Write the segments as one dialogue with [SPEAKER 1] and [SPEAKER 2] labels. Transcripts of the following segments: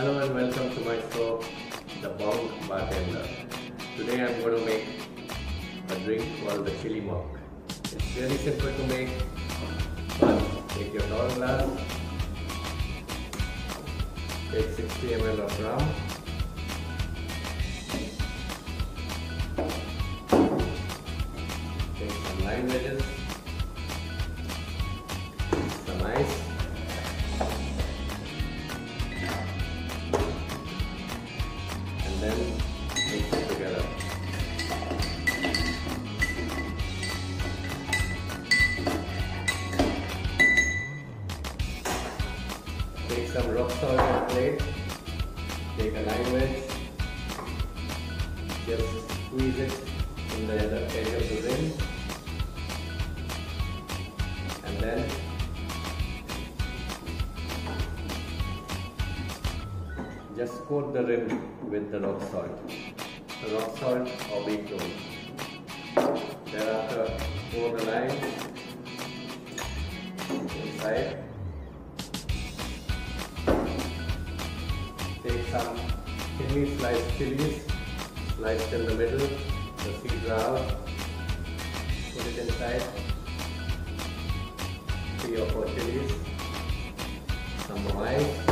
[SPEAKER 1] Hello and welcome to my show, The Bong Bartender. Today I'm going to make a drink called the Chili Monk. It's really simple to make. First, take your tall glass, take 60 ml of rum, take some lime wedges, some ice, then mix it together. Take some rock salt on a plate, take a lime wedge, just coat the rim with the rock salt, the rock salt or beetroot. Thereafter, pour the lime inside. Take some thinly sliced chilies, sliced in the middle, the seeds are out. Put it inside. Three or four chilies, some more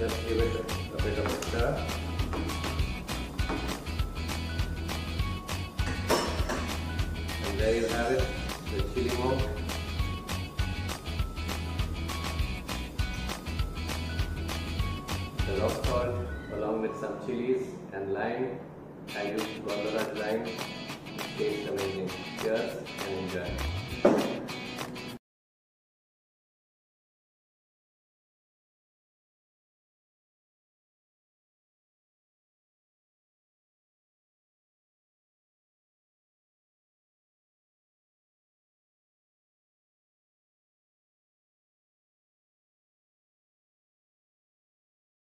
[SPEAKER 1] just give it a bit of a stir. And there you have it, the chili monk. the rock salt along with some chilies and lime. I use Gondhoraj lime. It tastes amazing. Cheers and enjoy.